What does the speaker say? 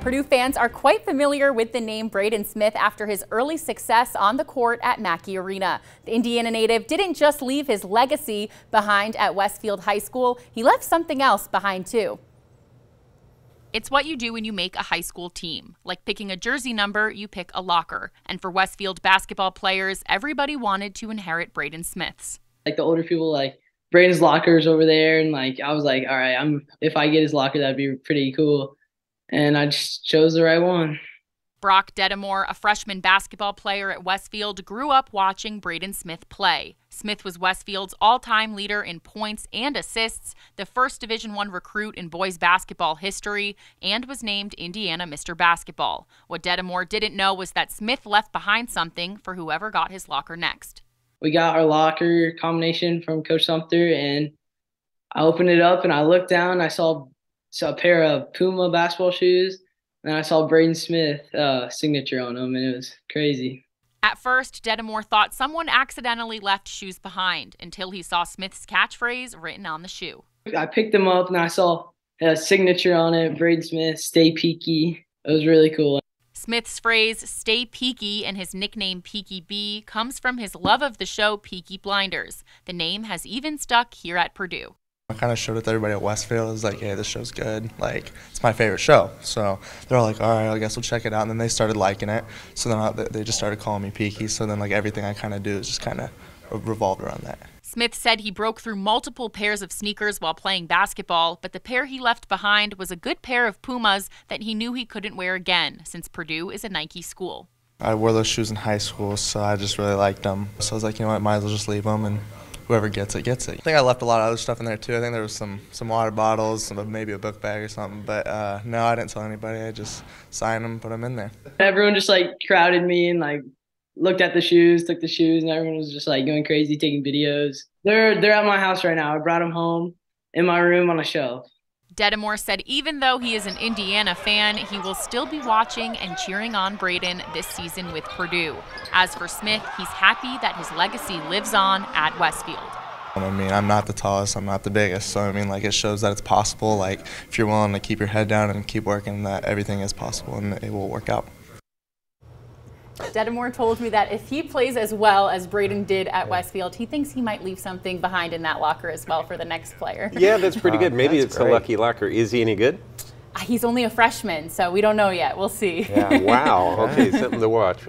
Purdue fans are quite familiar with the name Braden Smith after his early success on the court at Mackey Arena. The Indiana native didn't just leave his legacy behind at Westfield High School, he left something else behind too. It's what you do when you make a high school team. Like picking a jersey number, you pick a locker. And for Westfield basketball players, everybody wanted to inherit Braden Smith's. Like the older people, like Braden's lockers over there, and like I was like, all right, I'm if I get his locker, that'd be pretty cool and I just chose the right one. Brock Dedamore, a freshman basketball player at Westfield, grew up watching Braden Smith play. Smith was Westfield's all-time leader in points and assists, the first Division I recruit in boys basketball history, and was named Indiana Mr. Basketball. What Dedamore didn't know was that Smith left behind something for whoever got his locker next. We got our locker combination from Coach Sumter, and I opened it up and I looked down. I saw saw a pair of Puma basketball shoes, and I saw Braden Smith uh, signature on them, and it was crazy. At first, Dedamore thought someone accidentally left shoes behind until he saw Smith's catchphrase written on the shoe. I picked them up and I saw a signature on it, Braden Smith, stay peaky. It was really cool. Smith's phrase, stay peaky, and his nickname Peaky B comes from his love of the show Peaky Blinders. The name has even stuck here at Purdue. I kind of showed it to everybody at Westfield. I was like, hey, this show's good. Like, it's my favorite show. So they're all like, all right, I guess we'll check it out. And then they started liking it. So then uh, they just started calling me Peaky. So then, like, everything I kind of do is just kind of revolved around that. Smith said he broke through multiple pairs of sneakers while playing basketball, but the pair he left behind was a good pair of Pumas that he knew he couldn't wear again since Purdue is a Nike school. I wore those shoes in high school, so I just really liked them. So I was like, you know what, might as well just leave them and whoever gets it gets it. I think I left a lot of other stuff in there too. I think there was some some water bottles, some, maybe a book bag or something. But uh, no, I didn't tell anybody. I just signed them, put them in there. Everyone just like crowded me and like looked at the shoes, took the shoes, and everyone was just like going crazy, taking videos. They're they're at my house right now. I brought them home in my room on a shelf. Dedamore said even though he is an Indiana fan, he will still be watching and cheering on Braden this season with Purdue. As for Smith, he's happy that his legacy lives on at Westfield. I mean, I'm not the tallest, I'm not the biggest, so I mean, like, it shows that it's possible. Like, if you're willing to keep your head down and keep working, that everything is possible and it will work out. Dedamore told me that if he plays as well as Braden did at Westfield, he thinks he might leave something behind in that locker as well for the next player. Yeah, that's pretty good. Maybe it's great. a lucky locker. Is he any good? Uh, he's only a freshman, so we don't know yet. We'll see. Yeah, wow. Okay, something to watch.